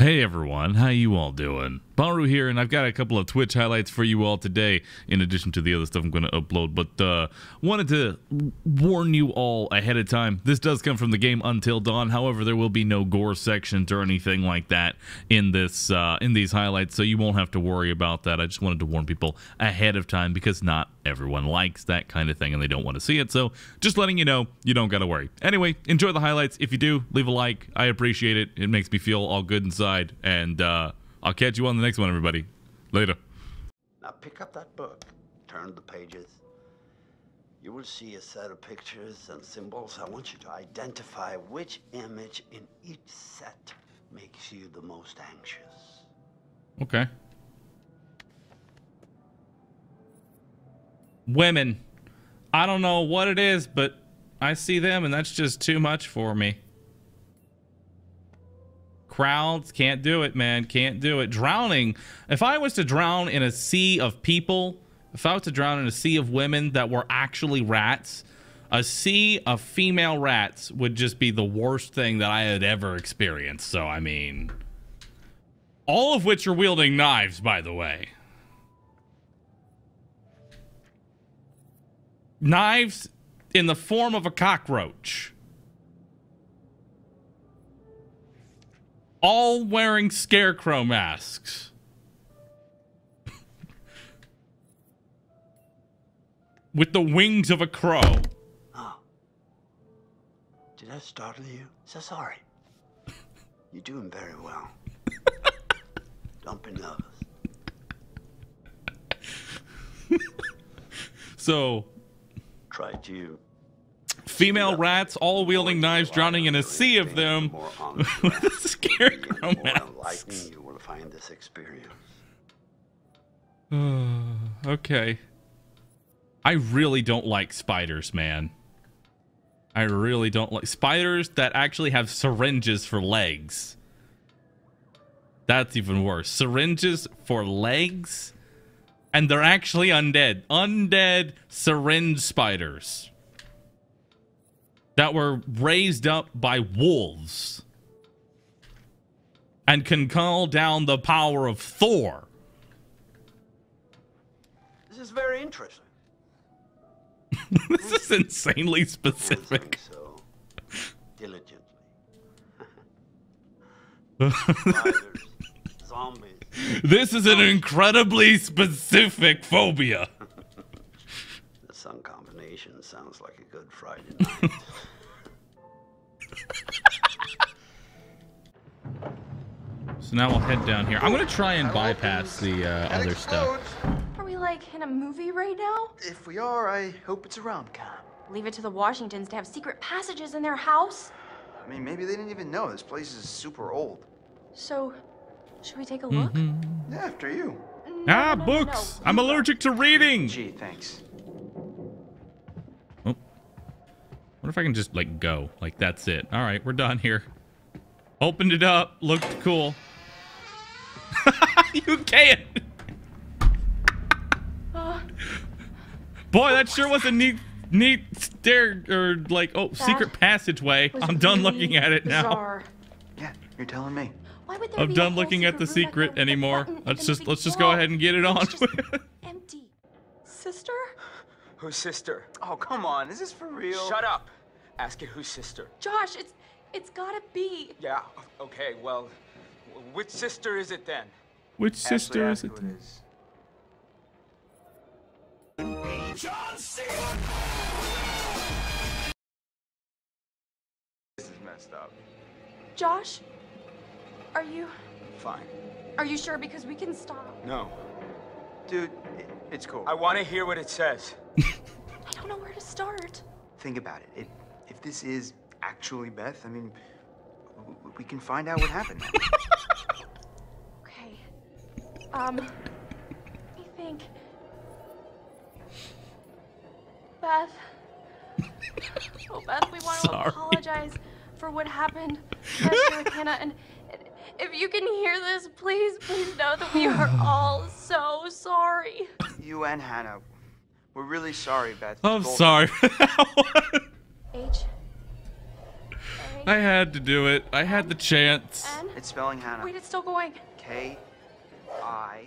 Hey everyone, how you all doing? Bahroo here, and I've got a couple of Twitch highlights for you all today, in addition to the other stuff I'm going to upload. But uh, wanted to warn you all ahead of time. This does come from the game Until Dawn. However, there will be no gore sections or anything like that in this uh, in these highlights, so you won't have to worry about that. I just wanted to warn people ahead of time because not everyone likes that kind of thing and they don't want to see it. So just letting you know, you don't got to worry. Anyway, enjoy the highlights. If you do, leave a like. I appreciate it. It makes me feel all good inside. And uh, I'll catch you on the next one, everybody. Later. Now pick up that book, turn the pages. You will see a set of pictures and symbols. I want you to identify which image in each set makes you the most anxious. Okay. Women. I don't know what it is, but I see them and that's just too much for me. Crowds can't do it, man. Can't do it. Drowning. If I was to drown in a sea of people, if I was to drown in a sea of women that were actually rats, a sea of female rats would just be the worst thing that I had ever experienced. So, I mean, all of which are wielding knives, by the way. Knives in the form of a cockroach. All wearing scarecrow masks. With the wings of a crow. Oh. Did I startle you? So sorry. You're doing very well. Don't be nervous. So, Try to. Female rats all wielding knives drowning in a sea of them with a scarecrow mask. you will find this experience. okay. I really don't like spiders, man. I really don't like spiders that actually have syringes for legs. That's even worse. Syringes for legs? And they're actually undead. Undead syringe spiders. That were raised up by wolves. And can call down the power of Thor. This is very interesting. this is insanely specific. So diligently. Spiders, zombies. This is an incredibly specific phobia. The sun combination sounds like a good Friday night. So now I'll head down here. I'm gonna try and bypass the uh, other stuff. Are we like in a movie right now? If we are, I hope it's a rom-com. Leave it to the Washingtons to have secret passages in their house? I mean, maybe they didn't even know this place is super old. So, should we take a look? Yeah, after you. No, Ah, no, no, no, books! no. I'm allergic to reading. Gee, thanks. What if I can just like go? Like that's it. All right, we're done here. Opened it up. Looked cool. you can't. Uh, Boy, that sure was a neat, neat stair or like oh secret passageway. I'm done really looking at it now. bizarre. Yeah, you're telling me. Why would there I'm be done looking at the secret anymore. Let's just let's just go ahead and get it on. Empty. Sister? Whose sister? Oh, come on. Is this for real? Shut up. Ask it whose sister. Josh, it's it's gotta be. Yeah, okay, well, which sister is it then? Which Ashley, sister is it? who it is. This is messed up. Josh? Are you Fine. are you sure? Because we can stop. No. Dude, i it's cool. I want to hear what it says. I don't know where to start. Think about it. If, if this is actually Beth, I mean, w- w- we can find out what happened. Okay. Um, let me think. Beth. Oh, Beth, we want to apologize for what happened last year with Hannah. And if you can hear this, please, please know that we are all so sorry. You and Hannah, we're really sorry, Beth. I'm Both- sorry. H. A. I had to do it. I had the chance. N. It's spelling Hannah. Wait, it's still going. K I